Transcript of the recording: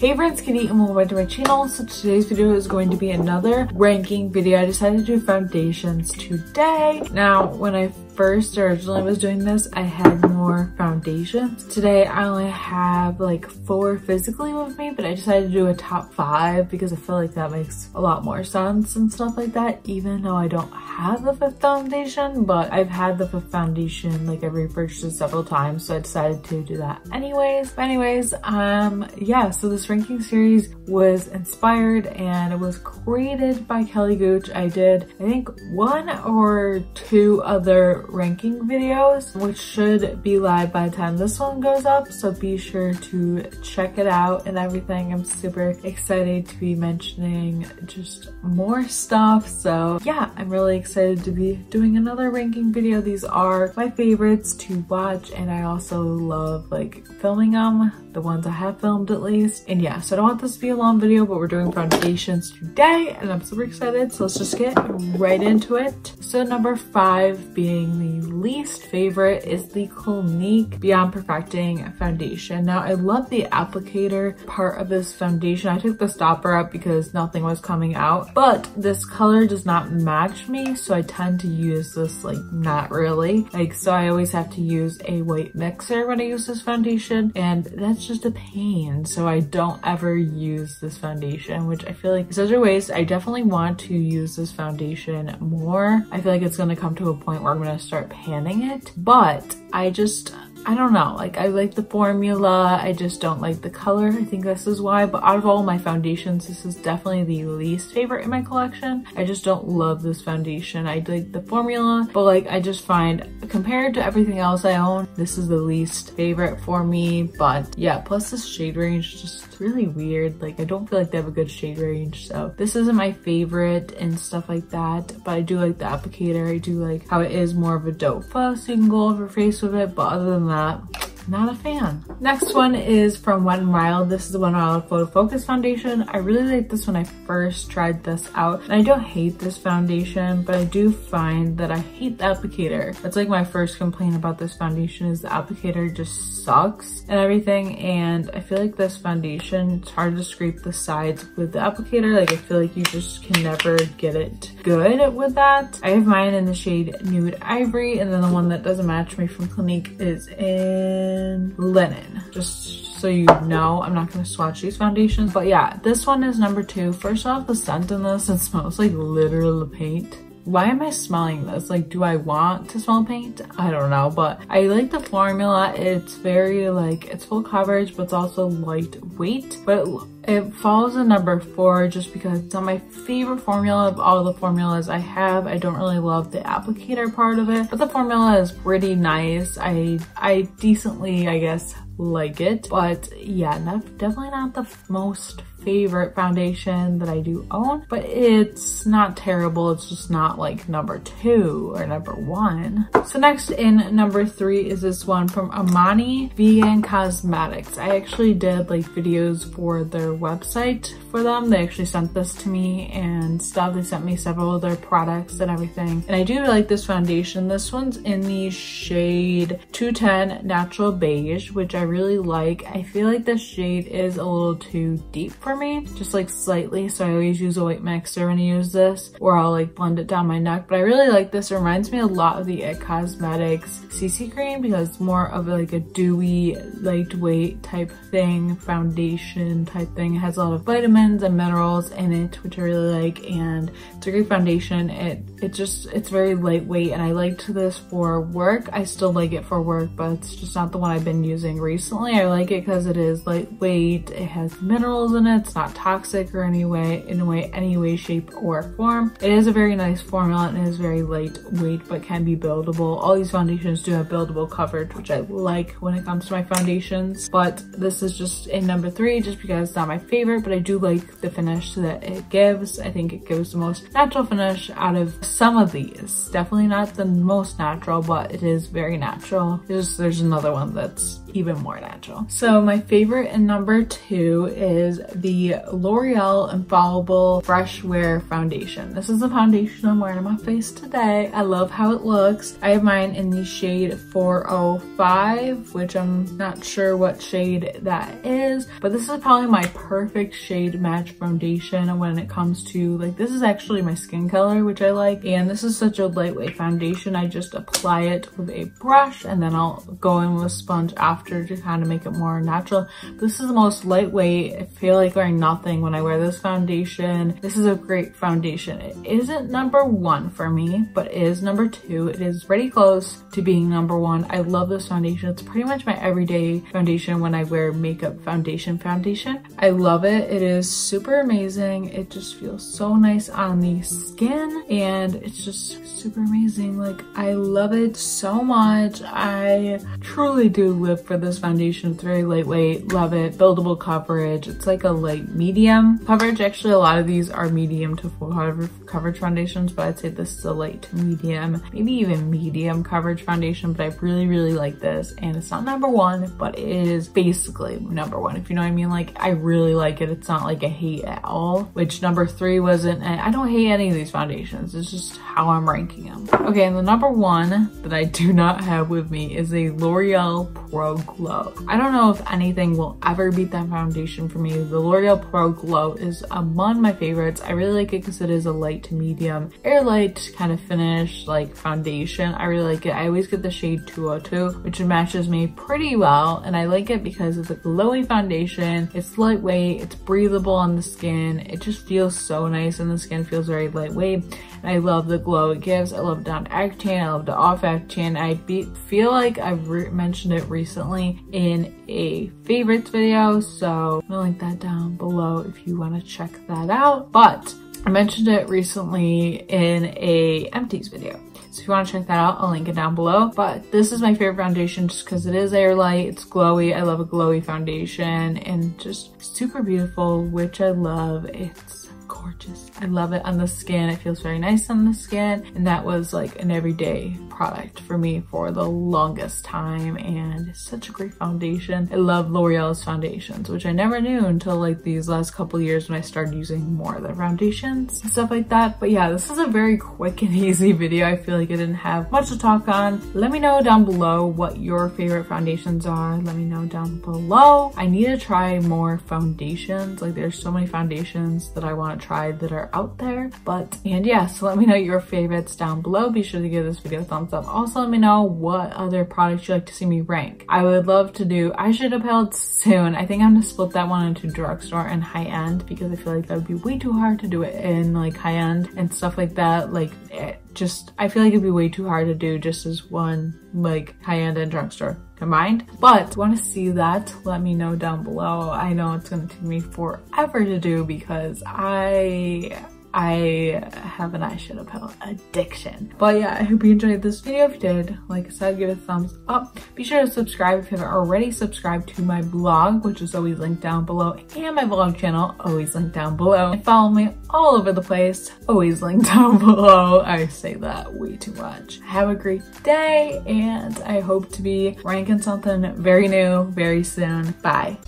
Hey friends, Katie and welcome back to my channel. So today's video is going to be another ranking video. I decided to do foundations today. Now, when I first originally was doing this, I had more foundations. Today, I only have like four physically with me, but I decided to do a top five because I feel like that makes a lot more sense and stuff like that, even though I don't have the fifth foundation, but I've had the fifth foundation, like I've repurchased it several times, so I decided to do that anyways. But anyways, um, yeah, so this ranking series was inspired and it was created by Kelly Gooch. I did, I think, one or two other ranking videos, which should be live by the time this one goes up. So be sure to check it out and everything. I'm super excited to be mentioning just more stuff. So yeah, I'm really excited to be doing another ranking video. These are my favorites to watch and I also love like filming them, the ones I have filmed at least. And yeah, so I don't want this to be a long video, but we're doing foundations today and I'm super excited. So let's just get right into it. So number five being the least favorite is the Clinique Beyond Perfecting Foundation. Now, I love the applicator part of this foundation. I took the stopper up because nothing was coming out, but this color does not match me, so I tend to use this like not really. Like, so I always have to use a white mixer when I use this foundation, and that's just a pain. So I don't ever use this foundation, which I feel like is such a waste. I definitely want to use this foundation more. I feel like it's gonna come to a point where I'm gonna start panning it, but I just, I don't know, like I like the formula, I just don't like the color. I think this is why, but out of all my foundations, this is definitely the least favorite in my collection. I just don't love this foundation. I like the formula, but like I just find compared to everything else I own, this is the least favorite for me. But yeah, plus this shade range is just really weird. Like I don't feel like they have a good shade range. So this isn't my favorite and stuff like that, but I do like the applicator. I do like how it is more of a foot, so you can go over face with it. But other than that, not a fan. Next one is from Wet n Wild. This is the Wet n Wild Photo Focus Foundation. I really like this when I first tried this out. And I don't hate this foundation, but I do find that I hate the applicator. That's like my first complaint about this foundation is the applicator just sucks and everything. And I feel like this foundation, it's hard to scrape the sides with the applicator. Like I feel like you just can never get it good with that. I have mine in the shade Nude Ivory and then the one that doesn't match me from Clinique is in linen. Just so you know, I'm not to swatch these foundations. But yeah, this one is number two. First off, the scent in this, it smells like literal paint why am I smelling this? Like, do I want to smell paint? I don't know, but I like the formula. It's very like, it's full coverage, but it's also lightweight, but it falls in number four just because it's not my favorite formula of all the formulas I have. I don't really love the applicator part of it, but the formula is pretty nice. I, I decently, I guess, like it, but yeah, not, definitely not the most favorite foundation that I do own, but it's not terrible. It's just not like number two or number one. So next in number three is this one from Emani Vegan Cosmetics. I actually did like videos for their website for them. They actually sent this to me and stuff. They sent me several of their products and everything. And I do like this foundation. This one's in the shade 210 Natural Beige, which I really like. I feel like this shade is a little too deep for me, just like slightly. So I always use a white mixer when I use this or I'll like blend it down my neck. But I really like this. It reminds me a lot of the It Cosmetics CC cream because it's more of like a dewy, lightweight type thing, foundation type thing. It has a lot of vitamins and minerals in it, which I really like. And it's a great foundation. It, it just, it's very lightweight and I liked this for work. I still like it for work, but it's just not the one I've been using recently. I like it because it is lightweight. It has minerals in it it's not toxic or any way, in a way, any way, shape, or form. It is a very nice formula and it is very lightweight, but can be buildable. All these foundations do have buildable coverage, which I like when it comes to my foundations. But this is just in number three, just because it's not my favorite, but I do like the finish that it gives. I think it gives the most natural finish out of some of these. Definitely not the most natural, but it is very natural. There's, there's another one that's even more natural. So my favorite in number two is the the L'Oreal Infallible Fresh Wear Foundation. This is the foundation I'm wearing on my face today. I love how it looks. I have mine in the shade 405, which I'm not sure what shade that is, but this is probably my perfect shade match foundation when it comes to like, this is actually my skin color, which I like. And this is such a lightweight foundation. I just apply it with a brush and then I'll go in with a sponge after to kind of make it more natural. This is the most lightweight. I feel like wearing nothing when I wear this foundation. This is a great foundation. It isn't number one for me, but it is number two. It is pretty close to being number one. I love this foundation. It's pretty much my everyday foundation when I wear makeup foundation foundation. I love it. It is super amazing. It just feels so nice on the skin and it's just super amazing. Like I love it so much. I truly do live for this foundation. It's very lightweight, love it. Buildable coverage. It's like a light medium coverage. Actually, a lot of these are medium to full coverage foundations, but I'd say this is a light to medium, maybe even medium coverage foundation, but I really, really like this. And it's not number one, but it is basically number one, if you know what I mean. Like I really like it. It's not like a hate at all, which number three wasn't, I don't hate any of these foundations. It's just how I'm ranking them. Okay, and the number one that I do not have with me is a L'Oreal Pro Glow. I don't know if anything will ever beat that foundation for me. The L'Oreal Pro Glow is among my favorites. I really like it because it is a light to medium, air light kind of finish, like foundation. I really like it. I always get the shade 202, which matches me pretty well. And I like it because it's a glowy foundation. It's lightweight, it's breathable on the skin. It just feels so nice and the skin feels very lightweight. And I love the glow it gives. I love it on Accutane. I love the off Accutane. I feel like I've mentioned it recently in a favorites video. So I'm gonna link that down below if you want to check that out. But I mentioned it recently in a empties video. So if you want to check that out, I'll link it down below. But this is my favorite foundation just because it is air light, it's glowy. I love a glowy foundation and just super beautiful, which I love. It's gorgeous. I love it on the skin. It feels very nice on the skin. And that was like an everyday product for me for the longest time. And it's such a great foundation. I love L'Oreal's foundations, which I never knew until like these last couple years when I started using more of their foundations and stuff like that. But yeah, this is a very quick and easy video. I feel like I didn't have much to talk on. Let me know down below what your favorite foundations are. Let me know down below. I need to try more foundations. Like there's so many foundations that I want to try that are out there. But, and yeah, so let me know your favorites down below. Be sure to give this video a thumbs up. Also, let me know what other products you'd like to see me rank. I would love to do eyeshadow palette soon. I think I'm gonna split that one into drugstore and high end because I feel like that would be way too hard to do it in like high end and stuff like that. Like it just, I feel like it'd be way too hard to do just as one like high end and drugstore combined. But want to see that, let me know down below. I know it's going to take me forever to do because I I have an eyeshadow palette addiction. But yeah, I hope you enjoyed this video. If you did, like I said, give it a thumbs up. Be sure to subscribe if you haven't already subscribed to my blog, which is always linked down below, and my vlog channel, always linked down below. And follow me all over the place, always linked down below. I say that way too much. Have a great day, and I hope to be ranking something very new very soon. Bye.